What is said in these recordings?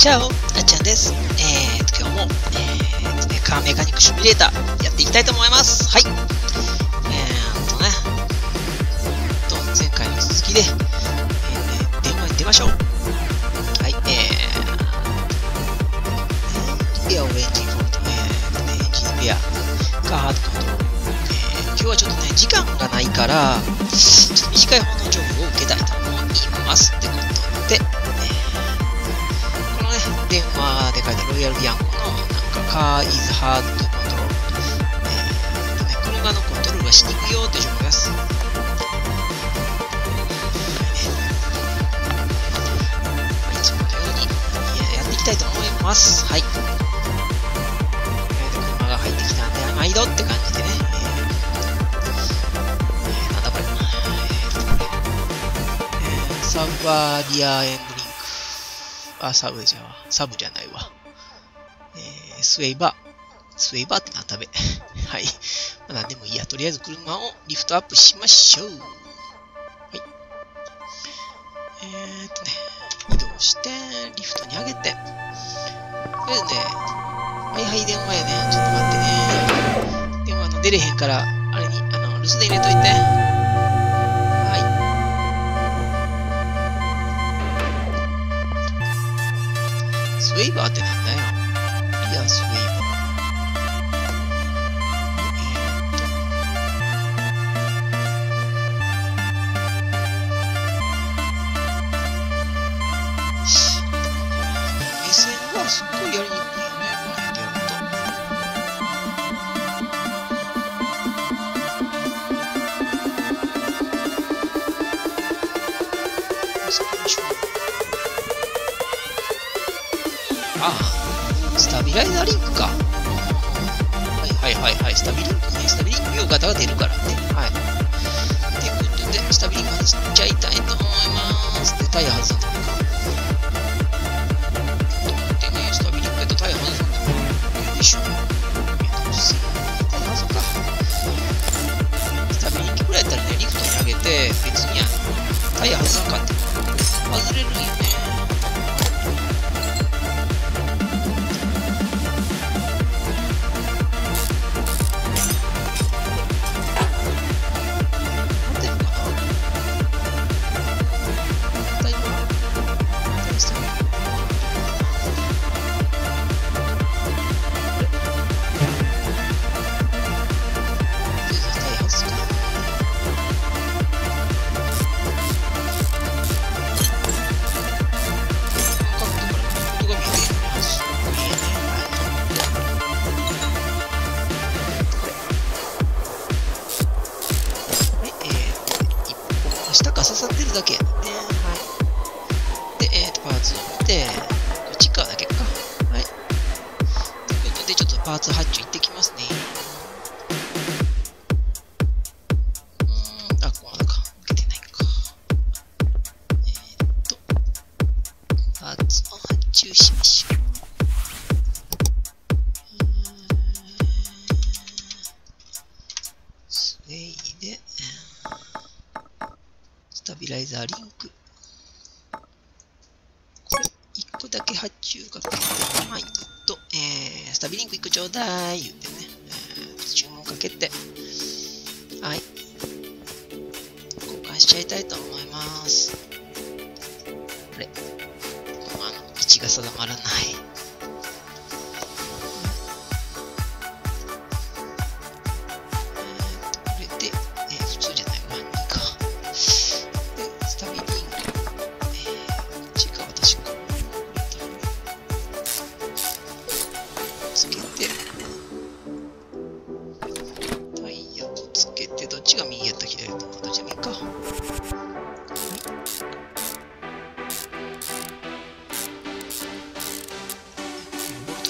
チャオ、なっちゃんです。えー、今日も、えーとね、カーメカニックシミュレーターやっていきたいと思います。はい。えーとね、と、前回の続きで、えー、電話に出ましょう。はい、えー、リアをエンジンフォルト、えーとね、エンジンリア、カーハードコントロール。え、今日はちょっとね、時間がないから、ちょっと短い方の情報を受けたいと思います。ってことで、電話で書いたロイヤルビアンコの、なんか、カーイズハードコントロール。えーとね、車のコントロールがしにくいよっていう情報です。いつものようにやっていきたいと思います。はい。えと車が入ってきたんで、毎度って感じでね、えーなんだこれ。えーとこれえーサブバーリアエンあ、サブじゃわ。サブじゃないわ。えー、スウェイバー。スウェイバーって何食べ はい。まあ、何でもいいや。とりあえず車をリフトアップしましょう。はい。えーっとね、移動して、リフトに上げて。それでね、はいはい、電話やね。ちょっと待ってね。電話の出れへんから、あれに、あの、留守電入れといて。はい。スウェイバーってなんだよ。リアスあ、スタビライザーリンクか。はいはいはいはい、スタビリンクね、スタビリンク用型が出るからね。はい。ということで、スタビリンク外しちゃいたいと思います。で、タイヤ外さんとれ、1個だけ発注かけて、はい、と、えー、スタビリンク行くちょうだい、言ってね、えー、注文かけて、はい、交換しちゃいたいと思います。これ、あの、位置が定まらない。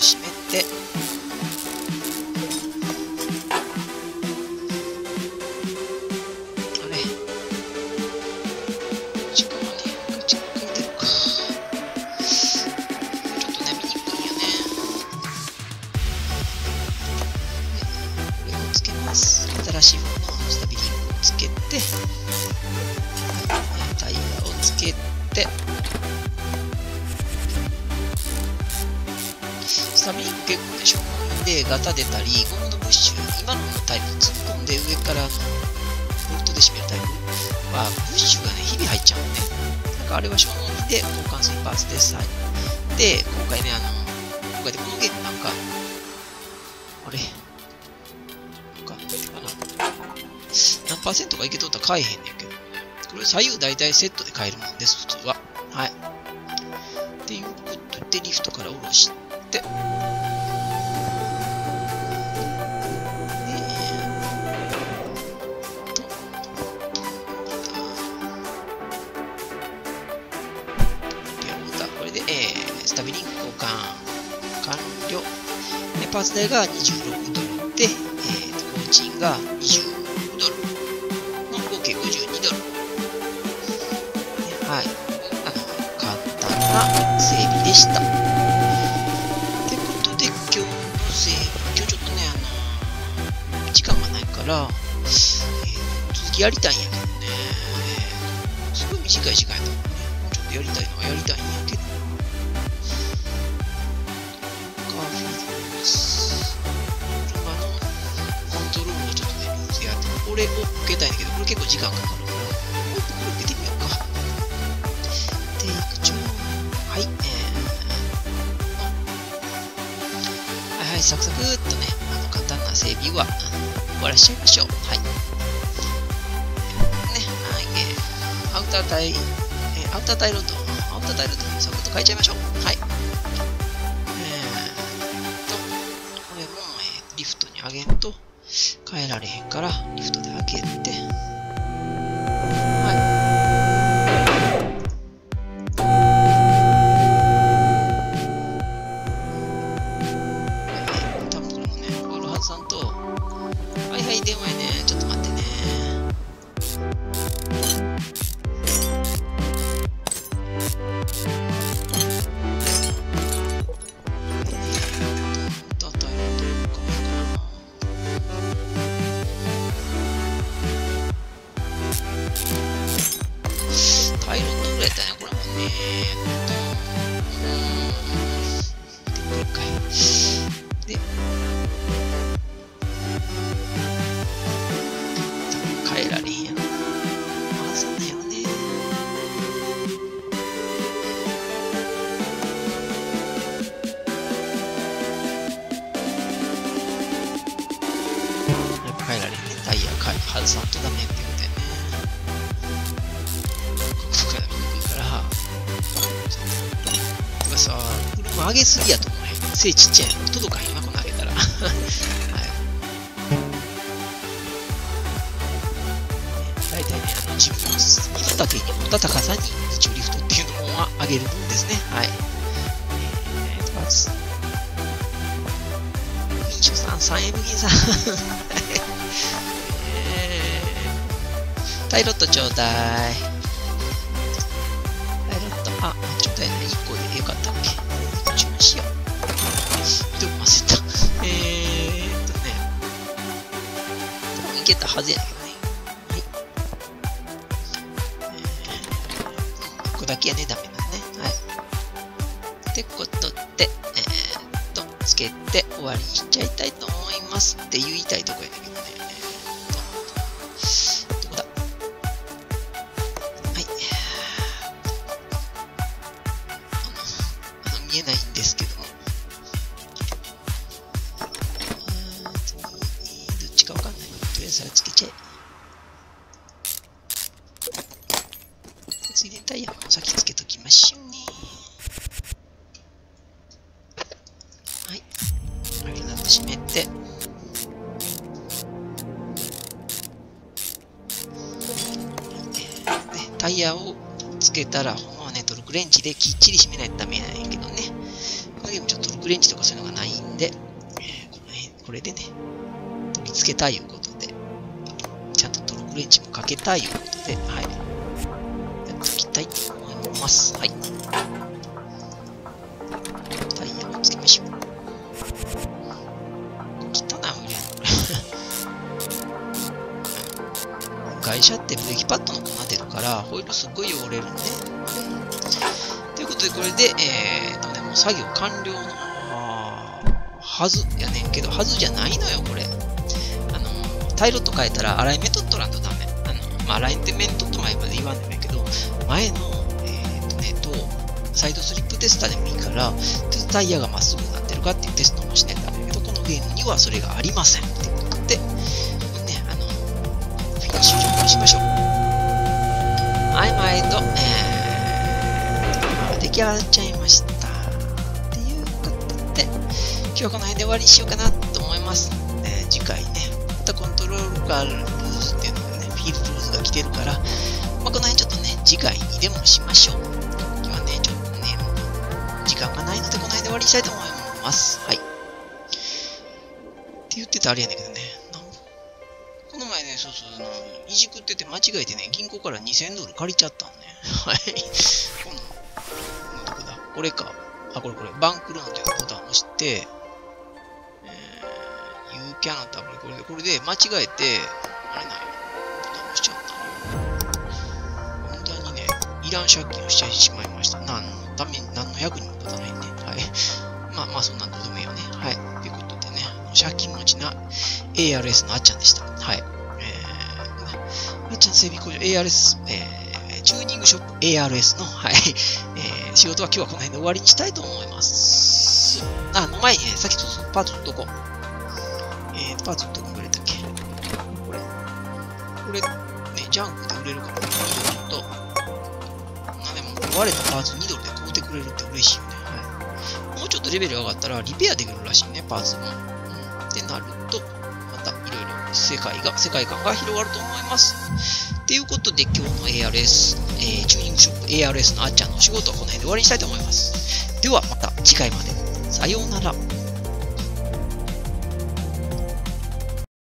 ボルト閉めて、あれ時間はね、こっちが書いてるか。ちょっとね、見にくいよね。これをつけます。新しいもののスタビリングをつけて、はいタイヤをつけて、タビリン結構ね、消耗でガタ出たり、ゴムのブッシュ、今のタイプ突っ込んで上からボルトで締めるタイプは、ブッシュがね、日々入っちゃうんで、なんかあれは消耗で交換するパーツです。はい。で、今回ね、あの、今回でこのゲームなんか、あれ？か、かな。何パーセントかいけとったら買えへんねんけど。これ左右大体セットで買えるもんです、普通は。はい。っていうことで、リフトから下ろして、これでスタビリング交換完了。で、パーツ代が26ドルで、えー、工賃が20ドル合計52ドル。はい。あの、簡単な整備でした。えー、続きやりたいんやけどね、すごい短い時間やったもんね。もうちょっとやりたいのはやりたいんやけど、カーフィーでます。車のコントロールがちょっとね、ミやってこれを受けたいんだけど、これ結構時間かかるから、もう一個これ受けてみようか。テイク中。はい、えー、はいはい、サクサクっとね、あの簡単な整備は終わらしちゃいましょう。はい。ね、はい、えー、アウター対、えー、アウタータイロッド、アウタータイロッドサクッと変えちゃいましょう。はい。えーと、これも、えー、リフトに上げんと、変えられへんから、リフトで開けて、げすぎやと思うね。背ちっちゃいの届かへんな、この上げたら。はい。大体ね、あの自分の身の丈に持った高さに一応リフトっていうのを上げるもんですね。はい。えーと、まず、民主さん、3M 銀さん。えー、タイロットちょうだい。タイロット、あ、はずやねんけどね。はい。えー、ここだけやね、ダメなんね。はい。ってことで、えー、っと、つけて終わりにしちゃいたいと思いますって言いたいとこやねんけど先つけときましょうね。はい。あれだと閉めて。でタイヤをつけたら、ほんまはね、トルクレンチできっちり締めないとダメなんやけどね。このゲームちょっとトルクレンチとかそういうのがないんで、えーこの辺、これでね、取り付けたいいうことで、ちゃんとトルクレンチもかけたいいうことで、はい。やっていきたいと思います。はい。タイヤをつけましょう。汚な無理やな、これ。会社ってブレーキパッドの粉出るから、ホイールすっごい汚れるんで。ということで、これで、えーとね、もう作業完了の、はずやねんけど、はずじゃないのよ、これ。あの、タイロット変えたら、アライメント取らんとダメ。あの、まあ、アライメントと前まで言わんでもいいけど、前の、サイドスリップテスターでもいいから、タイヤがまっすぐになってるかっていうテストもしないとダメだけど、このゲームにはそれがありません。ってことで、ね、あの、フィニッシュ状にしましょう。はい、毎度、えー、出来上がっちゃいました。っていうことで、今日はこの辺で終わりにしようかなと思います。えー、次回ね、またコントロールがルーズっていうのがね、フィールドルーズが来てるから、まあ、この辺ちょっとね、次回にでもしましょう。間がないので、この辺で終わりにしたいと思います。はい。って言ってたあれやねんけどね、この前ね、そうそう、のいじくってて間違えてね、銀行から2000ドル借りちゃったんね。はい。この、このどこだこれか。あ、これこれ。バンクローンっていうボタンを押して、えー、You cannot これで、これで間違えて、あれなんや。ボタン押しちゃった無駄にね、いらん借金をしてしまいました。何の、役にも立たないんで。はい。まあまあ、そんなんどうでもいいよね。はい。ということでね、借金持ちな ARS のあっちゃんでした。はい。えー、あっちゃん整備工場 ARS、えー、チューニングショップ ARS の、はい、えー、仕事は今日はこの辺で終わりにしたいと思います。あ、の前にね、さっきちょっとパーツのとこ。えー、パーツのとこくれたっけ？これ。これ、ね、ジャンクで売れるからね、2ドルと、なんでも割れたパーツ2ドルくれるって嬉しいよね。はい。もうちょっとレベル上がったらリペアできるらしいね、パーツも。うん。ってなると、世界が、世界観が広がると思います。ということで今日の ARS、えー、チューニングショップ ARS のあっちゃんのお仕事はこの辺で終わりにしたいと思います。ではまた次回まで。さようなら。